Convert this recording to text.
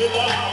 Yeah.